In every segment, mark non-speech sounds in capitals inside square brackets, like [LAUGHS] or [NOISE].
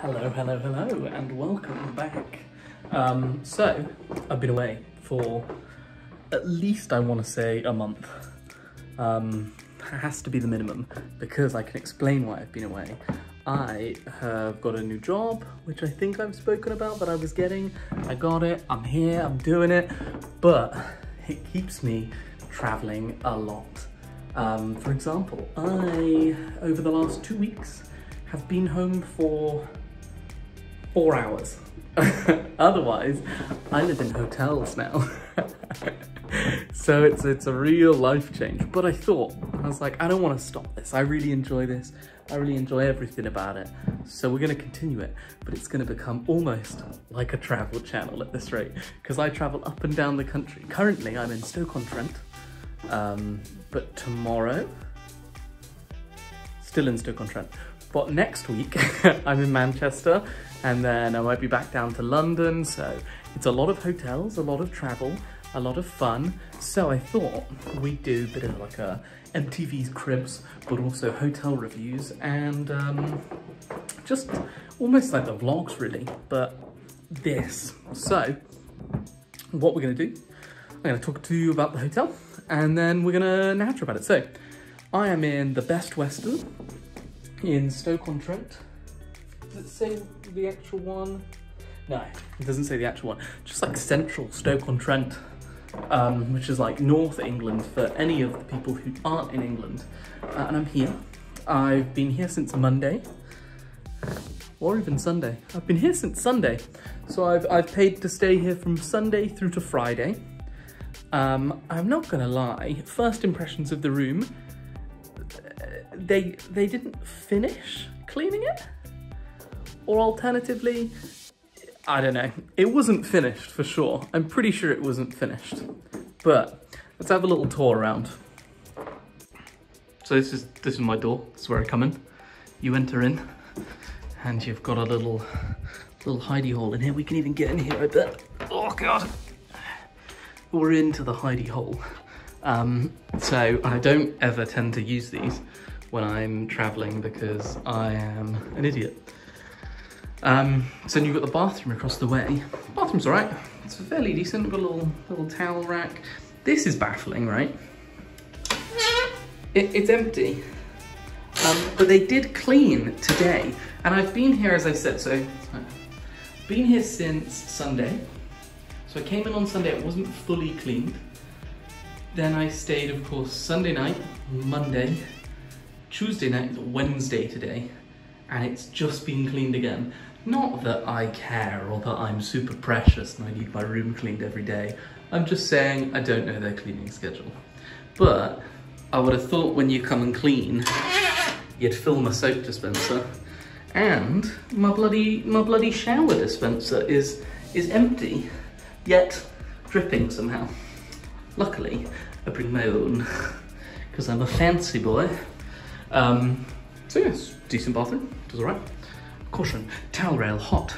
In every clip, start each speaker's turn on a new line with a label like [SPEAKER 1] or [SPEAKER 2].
[SPEAKER 1] Hello, hello, hello, and welcome back. Um, so, I've been away for at least, I want to say, a month. Um, has to be the minimum because I can explain why I've been away. I have got a new job, which I think I've spoken about that I was getting. I got it, I'm here, I'm doing it, but it keeps me traveling a lot. Um, for example, I, over the last two weeks, have been home for four hours. [LAUGHS] Otherwise, I live in hotels now. [LAUGHS] so it's it's a real life change. But I thought, I was like, I don't want to stop this. I really enjoy this. I really enjoy everything about it. So we're going to continue it, but it's going to become almost like a travel channel at this rate because I travel up and down the country. Currently, I'm in Stoke-on-Trent, um, but tomorrow, still in Stoke-on-Trent. But next week, [LAUGHS] I'm in Manchester, and then I might be back down to London. So it's a lot of hotels, a lot of travel, a lot of fun. So I thought we'd do a bit of like a MTV's Cribs, but also hotel reviews and um, just almost like the vlogs really, but this. So what we're gonna do, I'm gonna talk to you about the hotel and then we're gonna natter about it. So I am in the Best Western in Stoke-on-Trent. Does it say the actual one? No, it doesn't say the actual one. Just like central Stoke-on-Trent, um, which is like North England for any of the people who aren't in England. Uh, and I'm here. I've been here since Monday, or even Sunday. I've been here since Sunday. So I've, I've paid to stay here from Sunday through to Friday. Um, I'm not gonna lie, first impressions of the room, they they didn't finish cleaning it? Or alternatively i don't know. It wasn't finished for sure. I'm pretty sure it wasn't finished. But let's have a little tour around. So this is this is my door. This is where i come in. You enter in and you've got a little little hidey hole in here. We can even get in here i bet oh god. We're into the hidey hole. Um, so I don't ever tend to use these when I'm traveling because I am an idiot. Um, so you've got the bathroom across the way. Bathroom's all right. It's fairly decent. Got a little little towel rack. This is baffling, right? It, it's empty. Um, but they did clean today. And I've been here, as I said, so been here since Sunday. So I came in on Sunday, it wasn't fully cleaned. Then I stayed, of course, Sunday night, Monday, Tuesday night, Wednesday today, and it's just been cleaned again. Not that I care or that I'm super precious and I need my room cleaned every day. I'm just saying I don't know their cleaning schedule. But I would have thought when you come and clean, you'd fill my soap dispenser. And my bloody my bloody shower dispenser is is empty, yet dripping somehow. Luckily, I bring my own because I'm a fancy boy. Um, so yes, decent bathroom, does all right. Caution, towel rail hot.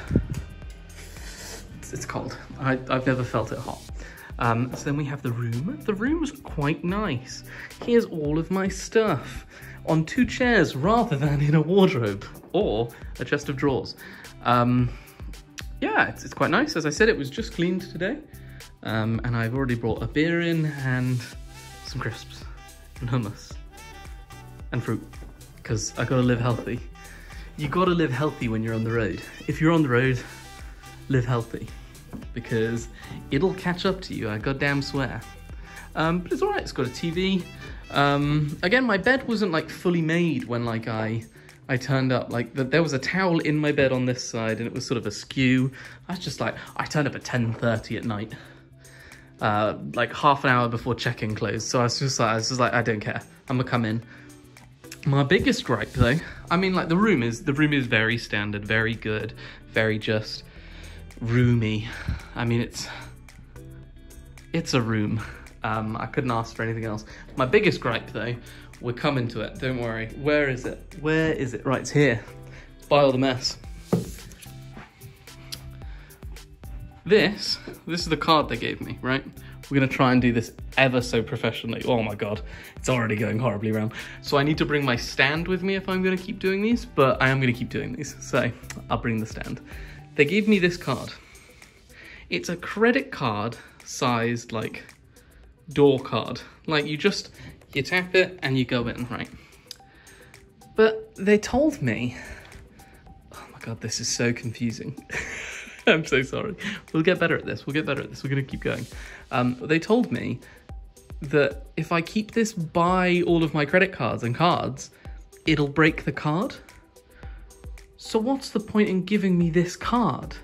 [SPEAKER 1] It's, it's cold. I, have never felt it hot. Um, so then we have the room. The room's quite nice. Here's all of my stuff on two chairs rather than in a wardrobe or a chest of drawers. Um, yeah, it's, it's quite nice. As I said, it was just cleaned today. Um, and I've already brought a beer in and some crisps and hummus and fruit because I gotta live healthy. You gotta live healthy when you're on the road. If you're on the road, live healthy because it'll catch up to you, I goddamn swear. Um, but it's alright, it's got a TV. Um, again, my bed wasn't like fully made when like I I turned up, like the, there was a towel in my bed on this side and it was sort of askew. I was just like, I turned up at 10.30 at night uh, like half an hour before check-in closed. So I was just like, I was just like, I don't care. I'm gonna come in. My biggest gripe though, I mean like the room is, the room is very standard, very good, very just roomy. I mean, it's, it's a room. Um, I couldn't ask for anything else. My biggest gripe though, we're coming to it, don't worry. Where is it? Where is it? Right, it's here. all the mess. This, this is the card they gave me, right? We're gonna try and do this ever so professionally. Oh my God, it's already going horribly wrong. So I need to bring my stand with me if I'm gonna keep doing these, but I am gonna keep doing these. So I'll bring the stand. They gave me this card. It's a credit card sized like door card. Like you just, you tap it and you go in, right? But they told me, oh my God, this is so confusing. [LAUGHS] [LAUGHS] I'm so sorry. We'll get better at this. We'll get better at this. We're going to keep going. Um, they told me that if I keep this by all of my credit cards and cards, it'll break the card. So what's the point in giving me this card?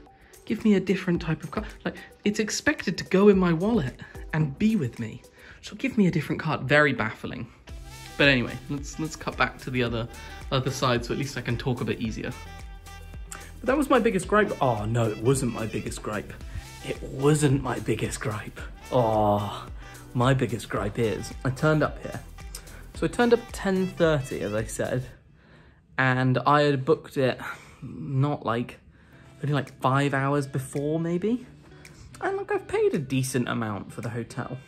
[SPEAKER 1] Give me a different type of card. Like, it's expected to go in my wallet and be with me. So give me a different card. Very baffling. But anyway, let's let's cut back to the other other side so at least I can talk a bit easier. That was my biggest gripe. Oh no, it wasn't my biggest gripe. It wasn't my biggest gripe. Oh, my biggest gripe is I turned up here. So I turned up 10.30 as I said, and I had booked it not like, only like five hours before maybe. And like I've paid a decent amount for the hotel.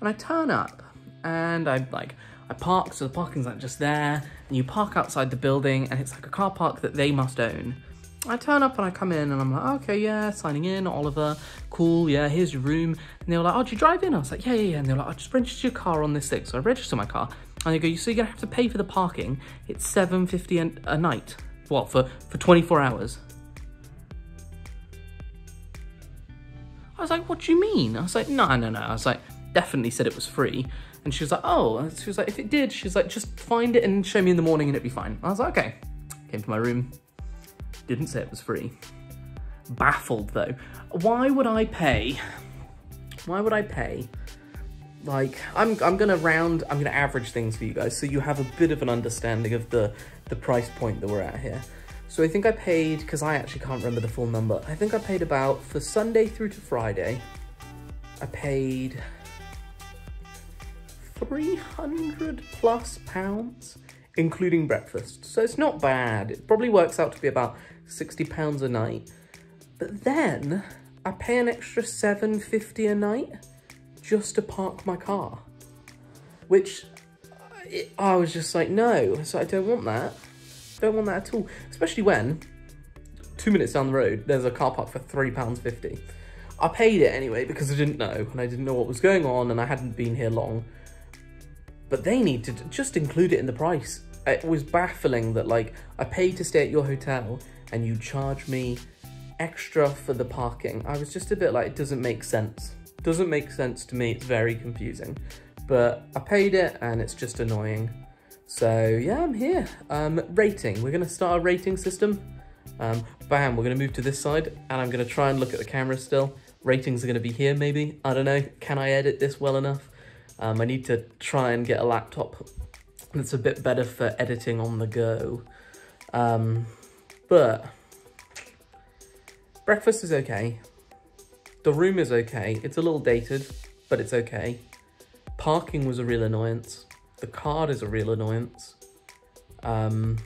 [SPEAKER 1] And I turn up and I like, I park, so the parking's like just there, and you park outside the building and it's like a car park that they must own. I turn up and I come in and I'm like, okay, yeah, signing in, Oliver, cool, yeah, here's your room. And they were like, oh, do you drive in? I was like, yeah, yeah, yeah. And they were like, I just registered your car on this thing. So I register my car. And they go, so you're gonna have to pay for the parking. It's 7.50 a night. What, for, for 24 hours? I was like, what do you mean? I was like, no, no, no. I was like, definitely said it was free. And she was like, oh, and she was like, if it did, she was like, just find it and show me in the morning and it'd be fine. I was like, okay. Came to my room, didn't say it was free. Baffled though. Why would I pay? Why would I pay? Like, I'm, I'm gonna round, I'm gonna average things for you guys so you have a bit of an understanding of the, the price point that we're at here. So I think I paid, because I actually can't remember the full number, I think I paid about, for Sunday through to Friday, I paid 300 plus pounds, including breakfast. So it's not bad. It probably works out to be about 60 pounds a night. But then I pay an extra 750 a night just to park my car, which it, I was just like, no, so I don't want that. Don't want that at all. Especially when two minutes down the road, there's a car park for £3.50. I paid it anyway because I didn't know and I didn't know what was going on and I hadn't been here long. But they need to just include it in the price. It was baffling that like I paid to stay at your hotel and you charge me extra for the parking. I was just a bit like, it doesn't make sense. Doesn't make sense to me, it's very confusing. But I paid it and it's just annoying. So yeah, I'm here. Um, rating, we're gonna start a rating system. Um, bam, we're gonna move to this side and I'm gonna try and look at the camera still. Ratings are gonna be here maybe, I don't know. Can I edit this well enough? Um, I need to try and get a laptop that's a bit better for editing on the go. Um, but breakfast is okay. The room is okay. It's a little dated, but it's okay. Parking was a real annoyance. The card is a real annoyance. Um,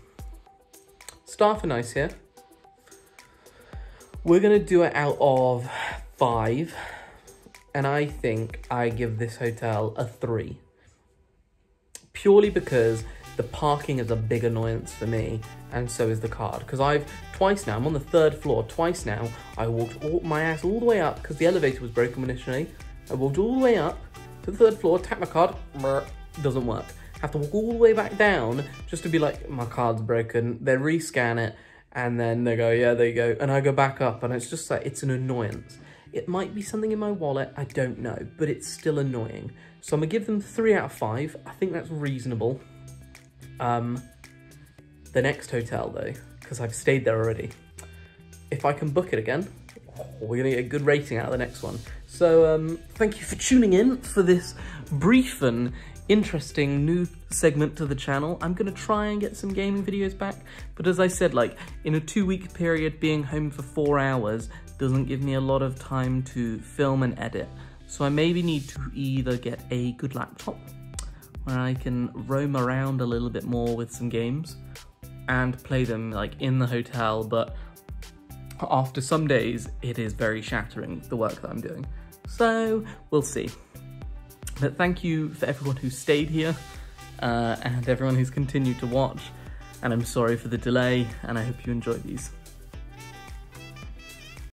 [SPEAKER 1] staff are nice here. We're gonna do it out of five, and I think I give this hotel a three. Purely because the parking is a big annoyance for me, and so is the card. Because I've twice now, I'm on the third floor, twice now, I walked all, my ass all the way up because the elevator was broken initially. I walked all the way up to the third floor, tap my card, doesn't work. Have to walk all the way back down just to be like, my card's broken. They rescan it, and then they go, yeah, there you go. And I go back up, and it's just like, it's an annoyance. It might be something in my wallet, I don't know, but it's still annoying. So I'm gonna give them three out of five. I think that's reasonable. Um, the next hotel though, because I've stayed there already. If I can book it again, we're gonna get a good rating out of the next one. So um, thank you for tuning in for this brief and interesting new segment to the channel. I'm gonna try and get some gaming videos back, but as I said, like in a two week period, being home for four hours doesn't give me a lot of time to film and edit. So I maybe need to either get a good laptop where I can roam around a little bit more with some games and play them like in the hotel, but after some days, it is very shattering, the work that I'm doing. So we'll see. But thank you for everyone who stayed here uh, and everyone who's continued to watch. And I'm sorry for the delay and I hope you enjoy these.